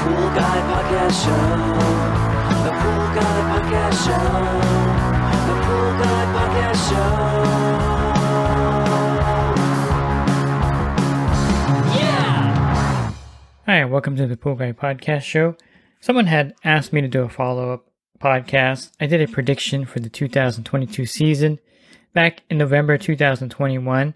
Pool Guy Podcast Show. The Pool Guy Podcast Show. The Pool Guy Podcast Show. Yeah! Hi, welcome to the Pool Guy Podcast Show. Someone had asked me to do a follow up podcast. I did a prediction for the 2022 season back in November 2021,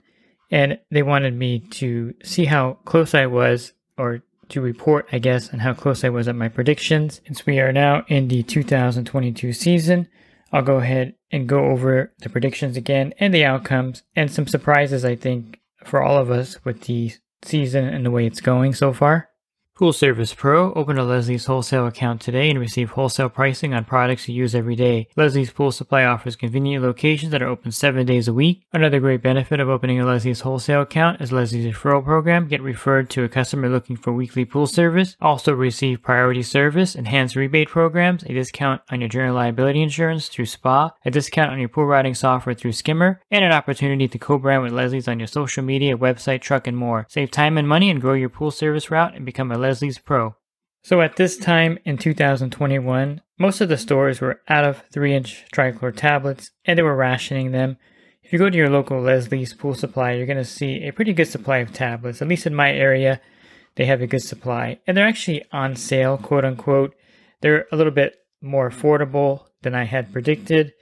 and they wanted me to see how close I was, or to report, I guess, on how close I was at my predictions. Since we are now in the 2022 season, I'll go ahead and go over the predictions again and the outcomes and some surprises, I think, for all of us with the season and the way it's going so far. Pool Service Pro. Open a Leslie's wholesale account today and receive wholesale pricing on products you use every day. Leslie's Pool Supply offers convenient locations that are open seven days a week. Another great benefit of opening a Leslie's wholesale account is Leslie's referral program. Get referred to a customer looking for weekly pool service. Also receive priority service, enhanced rebate programs, a discount on your general liability insurance through SPA, a discount on your pool routing software through Skimmer, and an opportunity to co-brand with Leslie's on your social media, website, truck, and more. Save time and money and grow your pool service route and become a Leslie's Pro. So at this time in 2021, most of the stores were out of 3 inch trichlor tablets and they were rationing them. If you go to your local Leslie's pool supply, you're going to see a pretty good supply of tablets. At least in my area, they have a good supply. And they're actually on sale, quote unquote. They're a little bit more affordable than I had predicted.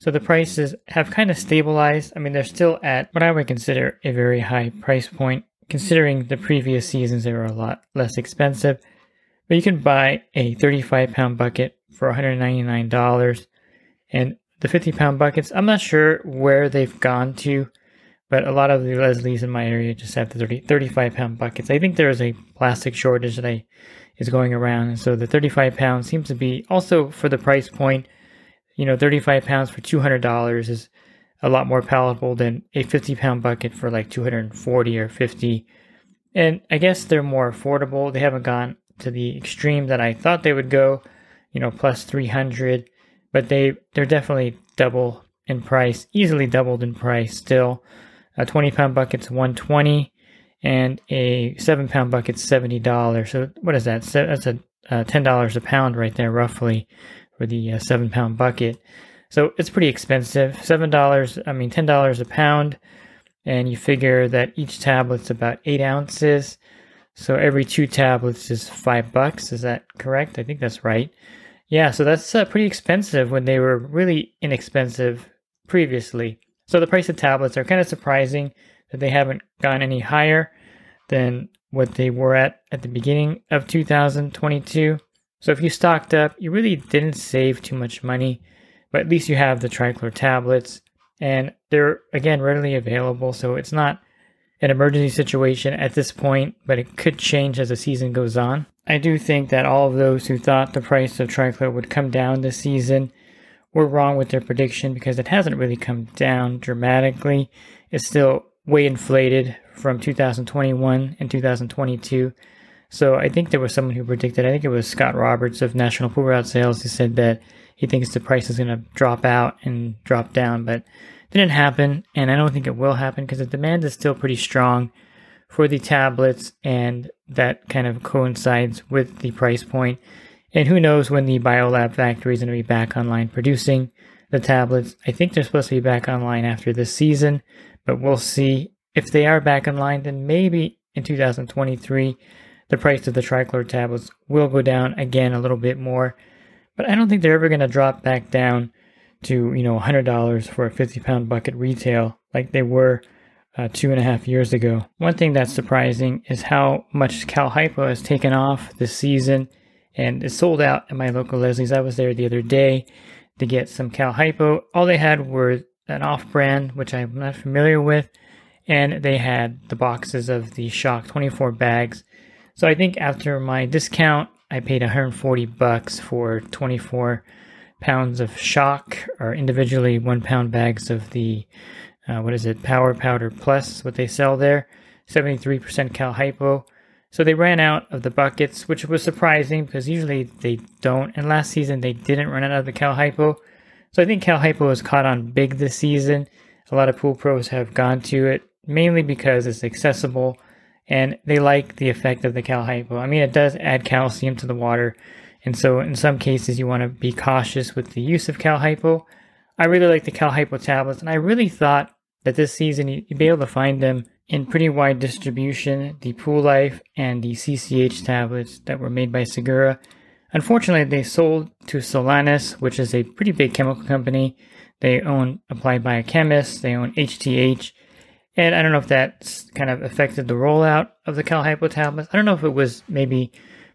So the prices have kind of stabilized. I mean, they're still at what I would consider a very high price point Considering the previous seasons, they were a lot less expensive. But you can buy a 35 pound bucket for $199. And the 50 pound buckets, I'm not sure where they've gone to, but a lot of the Leslie's in my area just have the 30, 35 pound buckets. I think there is a plastic shortage that is going around. And so the 35 pounds seems to be also for the price point, you know, 35 pounds for $200 is a lot more palatable than a 50 pound bucket for like 240 or 50. And I guess they're more affordable. They haven't gone to the extreme that I thought they would go, you know, plus 300, but they they're definitely double in price, easily doubled in price still. A 20 pound bucket's 120 and a 7 pound bucket's $70. So what is that? That's a uh, $10 a pound right there roughly for the uh, 7 pound bucket. So it's pretty expensive. $7, I mean, $10 a pound. And you figure that each tablet's about eight ounces. So every two tablets is five bucks. Is that correct? I think that's right. Yeah, so that's uh, pretty expensive when they were really inexpensive previously. So the price of tablets are kind of surprising that they haven't gone any higher than what they were at at the beginning of 2022. So if you stocked up, you really didn't save too much money but at least you have the trichlor tablets and they're again readily available so it's not an emergency situation at this point but it could change as the season goes on. I do think that all of those who thought the price of trichlor would come down this season were wrong with their prediction because it hasn't really come down dramatically. It's still way inflated from 2021 and 2022 so i think there was someone who predicted i think it was scott roberts of national pool route sales who said that he thinks the price is going to drop out and drop down, but didn't happen, and I don't think it will happen because the demand is still pretty strong for the tablets, and that kind of coincides with the price point. And who knows when the Biolab factory is going to be back online producing the tablets. I think they're supposed to be back online after this season, but we'll see. If they are back online, then maybe in 2023, the price of the trichlor tablets will go down again a little bit more but I don't think they're ever going to drop back down to, you know, $100 for a 50 pound bucket retail like they were uh, two and a half years ago. One thing that's surprising is how much Cal Hypo has taken off this season and it's sold out at my local Leslie's. I was there the other day to get some Cal Hypo. All they had were an off brand, which I'm not familiar with, and they had the boxes of the Shock 24 bags. So I think after my discount I paid 140 bucks for 24 pounds of shock, or individually one pound bags of the uh, what is it, Power Powder Plus, what they sell there, 73% Cal Hypo. So they ran out of the buckets, which was surprising because usually they don't. And last season they didn't run out of the Cal Hypo. So I think Cal Hypo has caught on big this season. A lot of pool pros have gone to it, mainly because it's accessible and they like the effect of the Cal Hypo. I mean, it does add calcium to the water, and so in some cases you want to be cautious with the use of Cal Hypo. I really like the Cal Hypo tablets, and I really thought that this season you'd be able to find them in pretty wide distribution, the Pool Life and the CCH tablets that were made by Sigura. Unfortunately, they sold to Solenis, which is a pretty big chemical company. They own Applied Biochemists, they own HTH, and I don't know if that's kind of affected the rollout of the Cal Hypo tablets. I don't know if it was maybe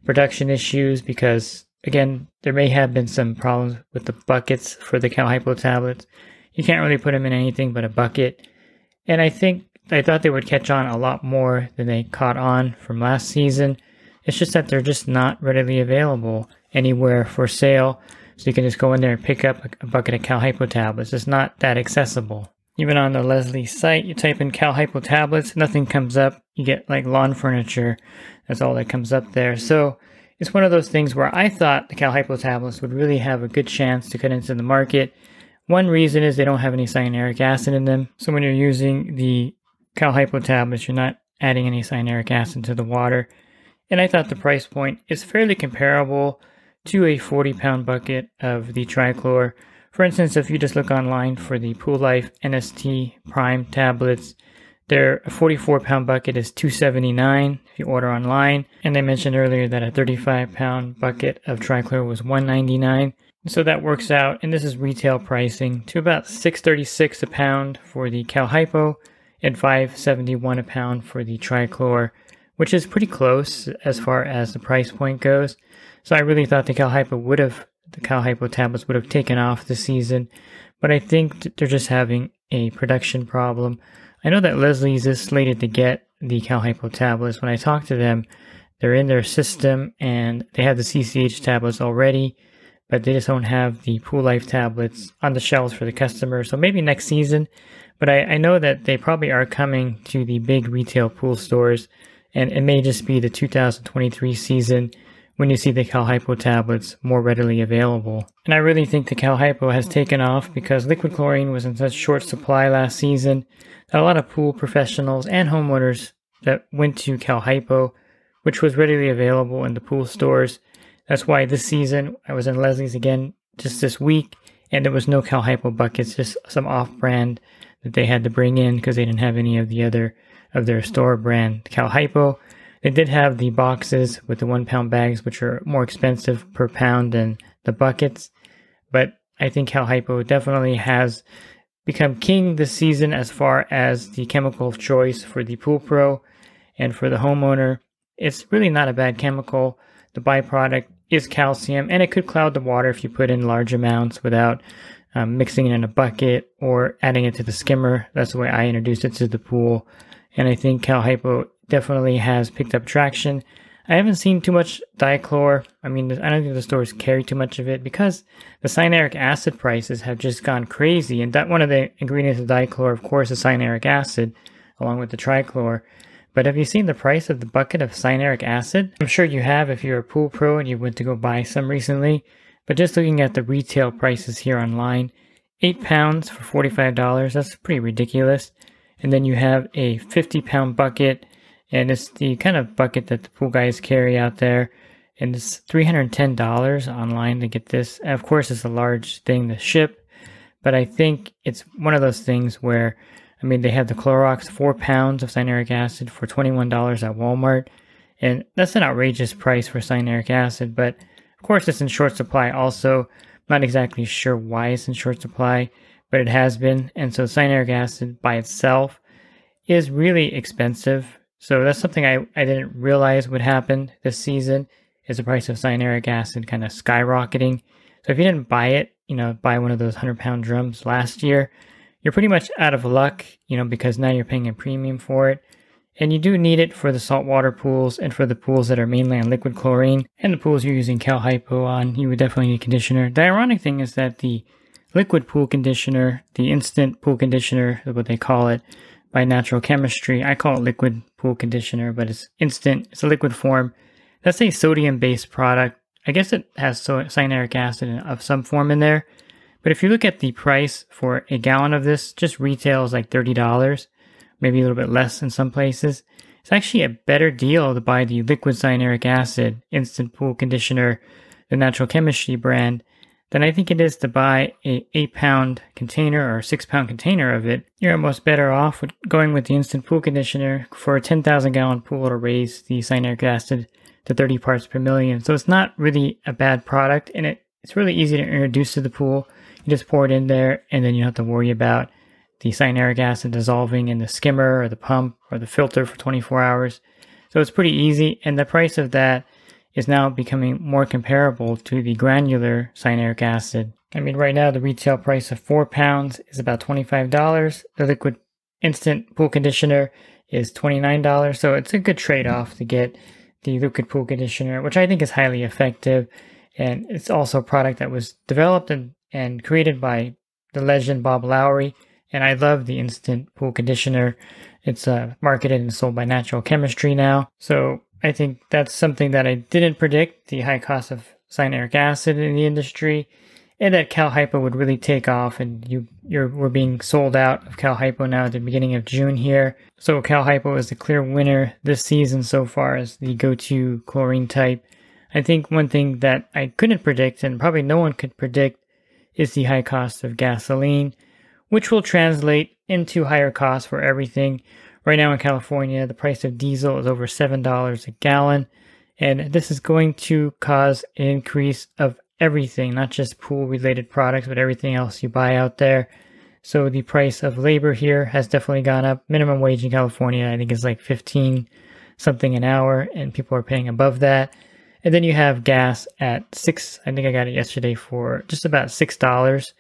production issues because, again, there may have been some problems with the buckets for the Cal Hypo tablets. You can't really put them in anything but a bucket. And I think I thought they would catch on a lot more than they caught on from last season. It's just that they're just not readily available anywhere for sale. So you can just go in there and pick up a bucket of Cal Hypo tablets. It's not that accessible. Even on the Leslie site, you type in Cal Hypo tablets, nothing comes up. You get like lawn furniture. That's all that comes up there. So it's one of those things where I thought the Cal Hypo tablets would really have a good chance to cut into the market. One reason is they don't have any cyanuric acid in them. So when you're using the Cal Hypo tablets, you're not adding any cyanuric acid to the water. And I thought the price point is fairly comparable to a 40 pound bucket of the trichlor. For instance, if you just look online for the Pool Life NST Prime tablets, their 44 pound bucket is 279 if you order online. And I mentioned earlier that a 35 pound bucket of trichlor was 199. So that works out, and this is retail pricing, to about 636 a pound for the Cal Hypo and 571 a pound for the trichlor, which is pretty close as far as the price point goes. So I really thought the Cal Hypo would have the Cal Hypo tablets would have taken off this season, but I think they're just having a production problem. I know that Leslie's is slated to get the Cal Hypo tablets. When I talk to them, they're in their system and they have the CCH tablets already, but they just don't have the Pool Life tablets on the shelves for the customer. So maybe next season but I, I know that they probably are coming to the big retail pool stores, and it may just be the 2023 season when you see the Cal Hypo tablets more readily available. And I really think the Cal Hypo has taken off because liquid chlorine was in such short supply last season that a lot of pool professionals and homeowners that went to Cal Hypo, which was readily available in the pool stores. That's why this season I was in Leslie's again just this week, and there was no Cal Hypo buckets, just some off-brand that they had to bring in because they didn't have any of the other of their store brand Cal Hypo. They did have the boxes with the one pound bags, which are more expensive per pound than the buckets. But I think Cal Hypo definitely has become king this season as far as the chemical of choice for the pool pro and for the homeowner. It's really not a bad chemical. The byproduct is calcium and it could cloud the water if you put in large amounts without um, mixing it in a bucket or adding it to the skimmer. That's the way I introduced it to the pool. And I think Cal Hypo definitely has picked up traction. I haven't seen too much dichlor. I mean, I don't think the stores carry too much of it because the cyanuric acid prices have just gone crazy. And that one of the ingredients of dichlor, of course, is cyanuric acid, along with the trichlor. But have you seen the price of the bucket of cyanuric acid? I'm sure you have if you're a pool pro and you went to go buy some recently. But just looking at the retail prices here online, 8 pounds for $45, that's pretty ridiculous. And then you have a 50 pound bucket, and it's the kind of bucket that the pool guys carry out there. And it's $310 online to get this. Of course, it's a large thing to ship, but I think it's one of those things where, I mean, they have the Clorox 4 pounds of cyanuric acid for $21 at Walmart. And that's an outrageous price for cyanuric acid, but of course, it's in short supply also. Not exactly sure why it's in short supply, but it has been. And so cyanuric acid by itself is really expensive. So that's something I, I didn't realize would happen this season is the price of cyanuric acid kind of skyrocketing. So if you didn't buy it, you know, buy one of those 100 pound drums last year, you're pretty much out of luck, you know, because now you're paying a premium for it. And you do need it for the saltwater pools and for the pools that are mainly on liquid chlorine. And the pools you're using Cal Hypo on, you would definitely need conditioner. The ironic thing is that the liquid pool conditioner, the instant pool conditioner, what they call it by natural chemistry, I call it liquid pool conditioner, but it's instant, it's a liquid form. That's a sodium based product. I guess it has cyanuric acid of some form in there. But if you look at the price for a gallon of this, just retails like $30 maybe a little bit less in some places. It's actually a better deal to buy the liquid cyanuric acid instant pool conditioner, the natural chemistry brand, than I think it is to buy a 8 pound container or 6 pound container of it. You're almost better off with going with the instant pool conditioner for a 10,000 gallon pool to raise the cyanuric acid to 30 parts per million. So it's not really a bad product and it, it's really easy to introduce to the pool. You just pour it in there and then you don't have to worry about the cyanuric acid dissolving in the skimmer or the pump or the filter for 24 hours. So it's pretty easy and the price of that is now becoming more comparable to the granular cyanuric acid. I mean, right now the retail price of four pounds is about $25. The liquid instant pool conditioner is $29. So it's a good trade off to get the liquid pool conditioner, which I think is highly effective. And it's also a product that was developed and, and created by the legend Bob Lowry. And I love the instant pool conditioner. It's uh, marketed and sold by Natural Chemistry now. So I think that's something that I didn't predict the high cost of cyanuric acid in the industry, and that Cal Hypo would really take off. And you, you're we're being sold out of Cal Hypo now at the beginning of June here. So Cal Hypo is the clear winner this season so far as the go-to chlorine type. I think one thing that I couldn't predict, and probably no one could predict, is the high cost of gasoline, which will translate into higher costs for everything Right now in California, the price of diesel is over $7 a gallon, and this is going to cause an increase of everything, not just pool related products, but everything else you buy out there. So the price of labor here has definitely gone up. Minimum wage in California, I think, is like 15 something an hour, and people are paying above that. And then you have gas at six. I think I got it yesterday for just about six dollars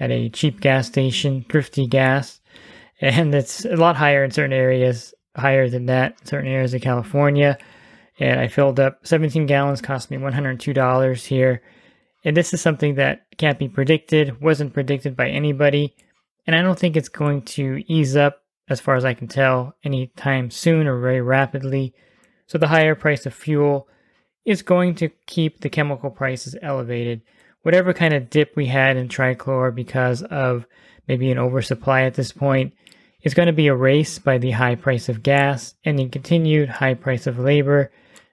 at a cheap gas station, Thrifty Gas and it's a lot higher in certain areas, higher than that in certain areas of California. And I filled up 17 gallons, cost me $102 here. And this is something that can't be predicted, wasn't predicted by anybody. And I don't think it's going to ease up, as far as I can tell, anytime soon or very rapidly. So the higher price of fuel is going to keep the chemical prices elevated. Whatever kind of dip we had in trichlor because of maybe an oversupply at this point is going to be erased by the high price of gas and the continued high price of labor.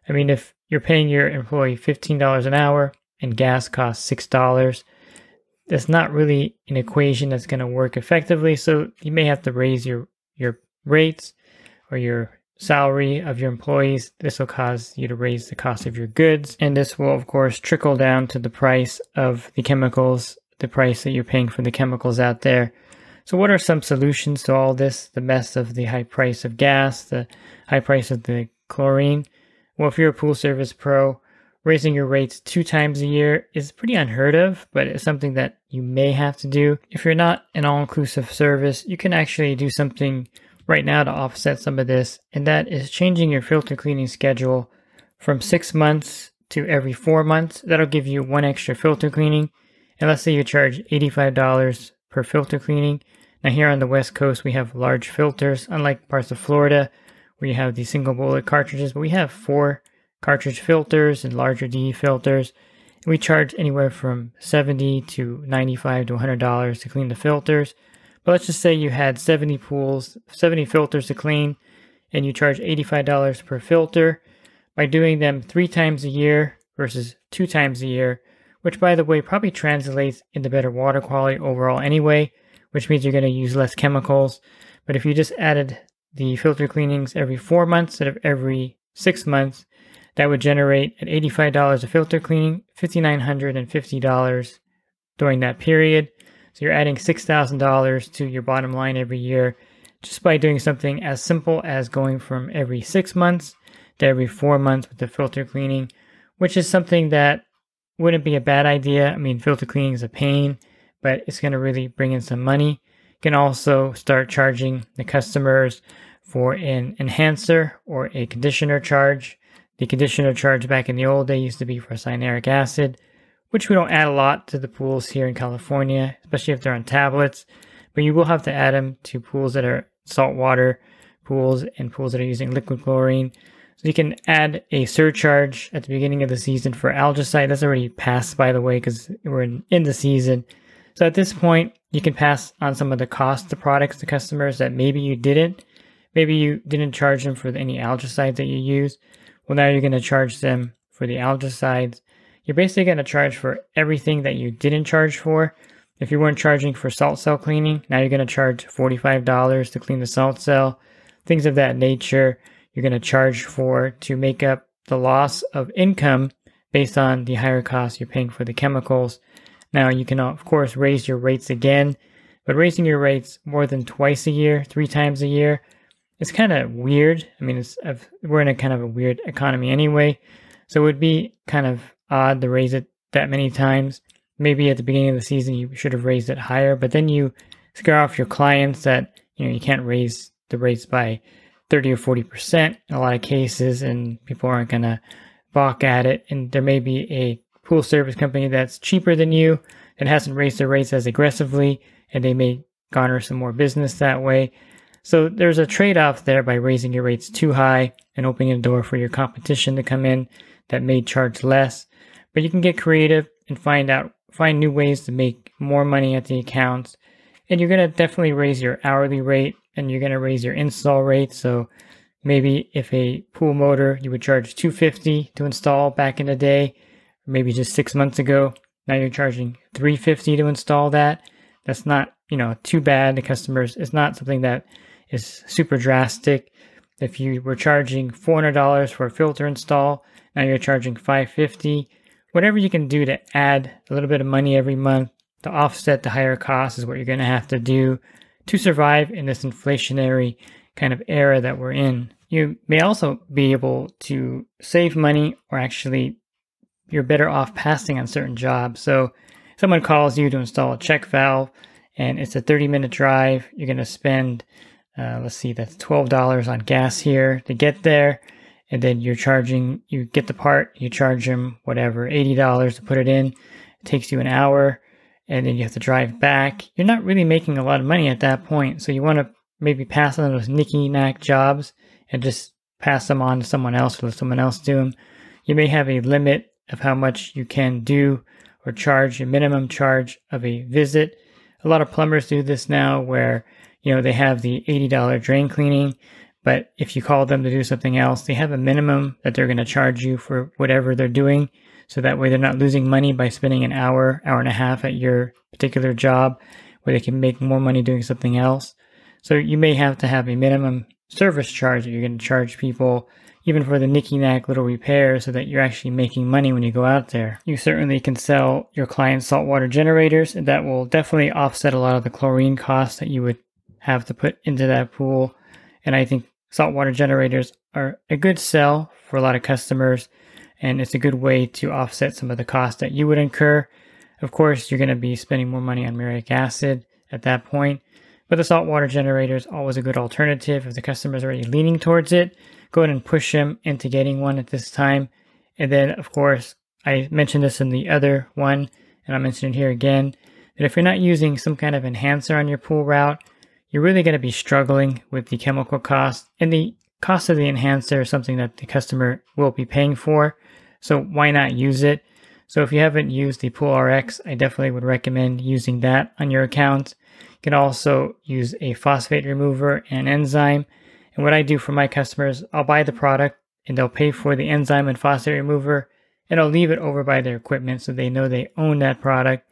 I mean, if you're paying your employee $15 an hour and gas costs $6, that's not really an equation that's going to work effectively. So you may have to raise your, your rates or your salary of your employees. This will cause you to raise the cost of your goods. And this will, of course, trickle down to the price of the chemicals, the price that you're paying for the chemicals out there. So, what are some solutions to all this? The mess of the high price of gas, the high price of the chlorine. Well, if you're a pool service pro, raising your rates two times a year is pretty unheard of, but it's something that you may have to do. If you're not an all inclusive service, you can actually do something right now to offset some of this, and that is changing your filter cleaning schedule from six months to every four months. That'll give you one extra filter cleaning. And let's say you charge $85 per filter cleaning. Now here on the west coast we have large filters, unlike parts of Florida where you have the single bullet cartridges, but we have four cartridge filters and larger DE filters. we charge anywhere from 70 to 95 to $100 to clean the filters. But let's just say you had 70 pools, 70 filters to clean, and you charge $85 per filter. By doing them three times a year versus two times a year, which by the way probably translates into better water quality overall anyway, which means you're going to use less chemicals. But if you just added the filter cleanings every four months instead of every six months, that would generate at $85 a filter cleaning, $5,950 during that period. So you're adding $6,000 to your bottom line every year just by doing something as simple as going from every six months to every four months with the filter cleaning, which is something that wouldn't be a bad idea. I mean, filter cleaning is a pain but it's going to really bring in some money. You can also start charging the customers for an enhancer or a conditioner charge. The conditioner charge back in the old day used to be for cyanuric acid, which we don't add a lot to the pools here in California, especially if they're on tablets. But you will have to add them to pools that are saltwater pools and pools that are using liquid chlorine. So you can add a surcharge at the beginning of the season for algicide. That's already passed, by the way, because we're in, in the season. So at this point, you can pass on some of the cost to products to customers that maybe you didn't maybe you didn't charge them for any algicides that you use. Well, now you're going to charge them for the algicides. You're basically going to charge for everything that you didn't charge for. If you weren't charging for salt cell cleaning, now you're going to charge $45 to clean the salt cell. Things of that nature you're going to charge for to make up the loss of income based on the higher cost you're paying for the chemicals. Now, you can, of course, raise your rates again, but raising your rates more than twice a year, three times a year, it's kind of weird. I mean, it's we're in a kind of a weird economy anyway, so it would be kind of odd to raise it that many times. Maybe at the beginning of the season you should have raised it higher, but then you scare off your clients that you know you can't raise the rates by 30 or 40 percent in a lot of cases, and people aren't gonna balk at it. And there may be a pool service company that's cheaper than you and hasn't raised their rates as aggressively, and they may garner some more business that way. So there's a trade off there by raising your rates too high and opening a door for your competition to come in that may charge less. But you can get creative and find out find new ways to make more money at the accounts. And you're gonna definitely raise your hourly rate and you're gonna raise your install rate. So maybe if a pool motor you would charge 250 to install back in the day, maybe just six months ago, now you're charging 350 to install that. That's not, you know, too bad. The customers it's not something that is super drastic. If you were charging $400 for a filter install, now you're charging 550. Whatever you can do to add a little bit of money every month to offset the higher costs is what you're going to have to do to survive in this inflationary kind of era that we're in. You may also be able to save money or actually you're better off passing on certain jobs. So someone calls you to install a check valve and it's a 30 minute drive. You're going to spend uh, let's see, that's $12 on gas here to get there. And then you're charging, you get the part, you charge them whatever, $80 to put it in. It takes you an hour and then you have to drive back. You're not really making a lot of money at that point. So you want to maybe pass on those nicky knack jobs and just pass them on to someone else or let someone else do them. You may have a limit of how much you can do or charge a minimum charge of a visit. A lot of plumbers do this now where you know, they have the $80 drain cleaning, but if you call them to do something else, they have a minimum that they're going to charge you for whatever they're doing. So that way they're not losing money by spending an hour, hour and a half at your particular job where they can make more money doing something else. So you may have to have a minimum service charge that you're going to charge people even for the nicky knack little repairs so that you're actually making money when you go out there. You certainly can sell your clients saltwater generators and that will definitely offset a lot of the chlorine costs that you would have to put into that pool. And I think saltwater generators are a good sell for a lot of customers, and it's a good way to offset some of the costs that you would incur. Of course, you're going to be spending more money on muriatic acid at that point, but the saltwater generator is always a good alternative. If the customer is already leaning towards it, go ahead and push them into getting one at this time. And then, of course, I mentioned this in the other one, and I'm mentioning here again, that if you're not using some kind of enhancer on your pool route, you're really going to be struggling with the chemical cost. And the cost of the enhancer is something that the customer will be paying for. So why not use it? So if you haven't used the Pool RX, I definitely would recommend using that on your account. You can also use a phosphate remover and enzyme. And what I do for my customers, I'll buy the product and they'll pay for the enzyme and phosphate remover and I'll leave it over by their equipment so they know they own that product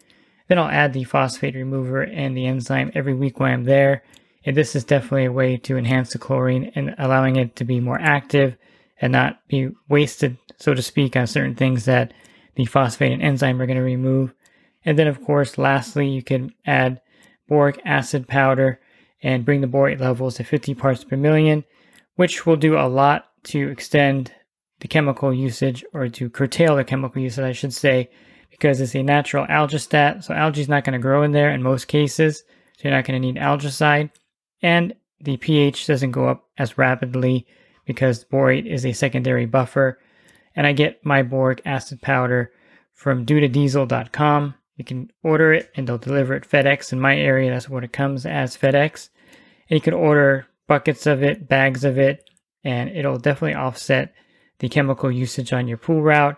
then I'll add the phosphate remover and the enzyme every week while I'm there. And this is definitely a way to enhance the chlorine and allowing it to be more active and not be wasted, so to speak, on certain things that the phosphate and enzyme are going to remove. And then, of course, lastly, you can add boric acid powder and bring the borate levels to 50 parts per million, which will do a lot to extend the chemical usage or to curtail the chemical usage, I should say, because it's a natural algistat. So algae is not going to grow in there in most cases. So you're not going to need algicide. And the pH doesn't go up as rapidly because borate is a secondary buffer. And I get my boric acid powder from dudadiesel.com. You can order it and they'll deliver it FedEx. In my area, that's what it comes as FedEx. And you can order buckets of it, bags of it, and it'll definitely offset the chemical usage on your pool route.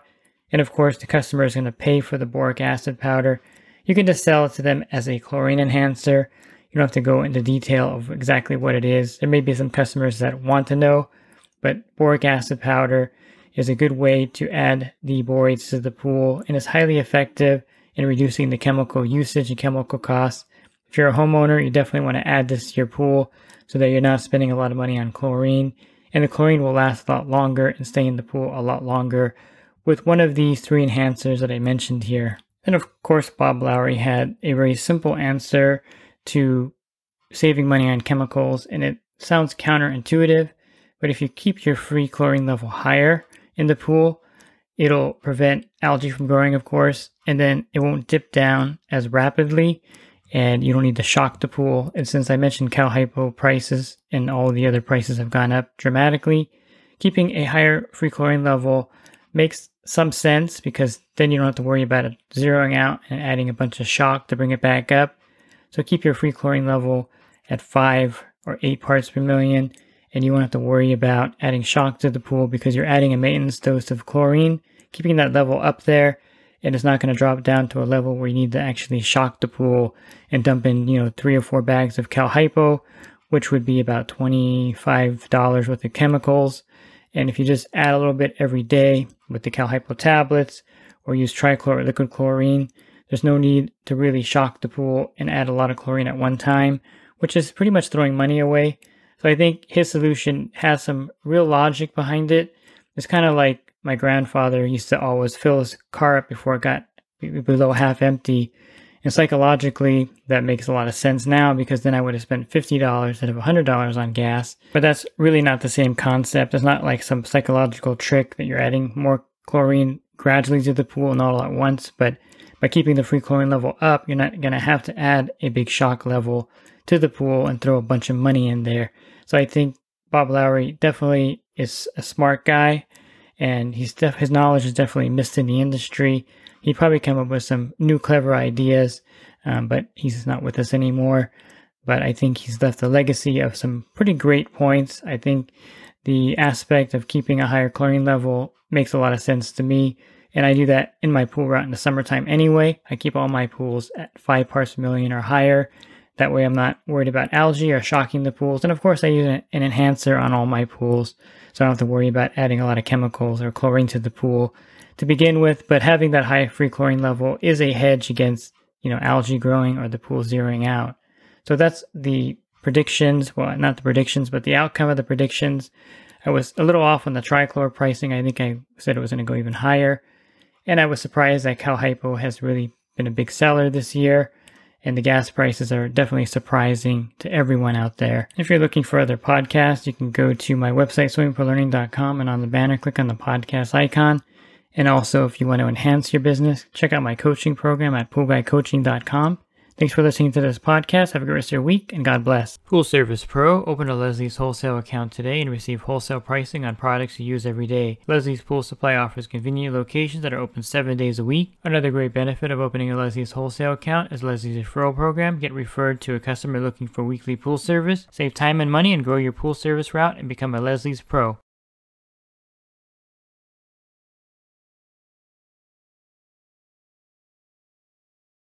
And of course, the customer is going to pay for the boric acid powder. You can just sell it to them as a chlorine enhancer. You don't have to go into detail of exactly what it is. There may be some customers that want to know, but boric acid powder is a good way to add the borates to the pool and is highly effective in reducing the chemical usage and chemical costs. If you're a homeowner, you definitely want to add this to your pool so that you're not spending a lot of money on chlorine. And the chlorine will last a lot longer and stay in the pool a lot longer with one of these three enhancers that I mentioned here. And of course, Bob Lowry had a very simple answer to saving money on chemicals, and it sounds counterintuitive, but if you keep your free chlorine level higher in the pool, it'll prevent algae from growing, of course, and then it won't dip down as rapidly, and you don't need to shock the pool. And since I mentioned Cal Hypo prices and all the other prices have gone up dramatically, keeping a higher free chlorine level makes some sense because then you don't have to worry about it zeroing out and adding a bunch of shock to bring it back up. So keep your free chlorine level at 5 or 8 parts per million and you won't have to worry about adding shock to the pool because you're adding a maintenance dose of chlorine, keeping that level up there and it's not going to drop down to a level where you need to actually shock the pool and dump in, you know, three or four bags of Cal Hypo, which would be about $25 worth of chemicals. And if you just add a little bit every day with the Cal Hypo tablets or use trichlor or liquid chlorine, there's no need to really shock the pool and add a lot of chlorine at one time, which is pretty much throwing money away. So I think his solution has some real logic behind it. It's kind of like my grandfather used to always fill his car up before it got below half empty. And psychologically, that makes a lot of sense now because then I would have spent $50 instead of $100 on gas. But that's really not the same concept. It's not like some psychological trick that you're adding more chlorine gradually to the pool, not all at once. But by keeping the free chlorine level up, you're not going to have to add a big shock level to the pool and throw a bunch of money in there. So I think Bob Lowry definitely is a smart guy and he's def- his knowledge is definitely missed in the industry he'd probably come up with some new clever ideas, um, but he's not with us anymore. But I think he's left a legacy of some pretty great points. I think the aspect of keeping a higher chlorine level makes a lot of sense to me. And I do that in my pool route in the summertime anyway. I keep all my pools at five parts per million or higher. That way I'm not worried about algae or shocking the pools. And of course I use an enhancer on all my pools. So I don't have to worry about adding a lot of chemicals or chlorine to the pool to begin with, but having that high free chlorine level is a hedge against, you know, algae growing or the pool zeroing out. So that's the predictions. Well, not the predictions, but the outcome of the predictions. I was a little off on the trichlor pricing. I think I said it was going to go even higher. And I was surprised that Cal Hypo has really been a big seller this year. And the gas prices are definitely surprising to everyone out there. If you're looking for other podcasts, you can go to my website, swimmingpoollearning.com, and on the banner, click on the podcast icon. And also, if you want to enhance your business, check out my coaching program at poolguycoaching.com. Thanks for listening to this podcast. Have a great rest of your week and God bless. Pool Service Pro. Open a Leslie's wholesale account today and receive wholesale pricing on products you use every day. Leslie's Pool Supply offers convenient locations that are open seven days a week. Another great benefit of opening a Leslie's wholesale account is Leslie's referral program. Get referred to a customer looking for weekly pool service. Save time and money and grow your pool service route and become a Leslie's Pro.